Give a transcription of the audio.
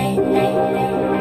late, late, late.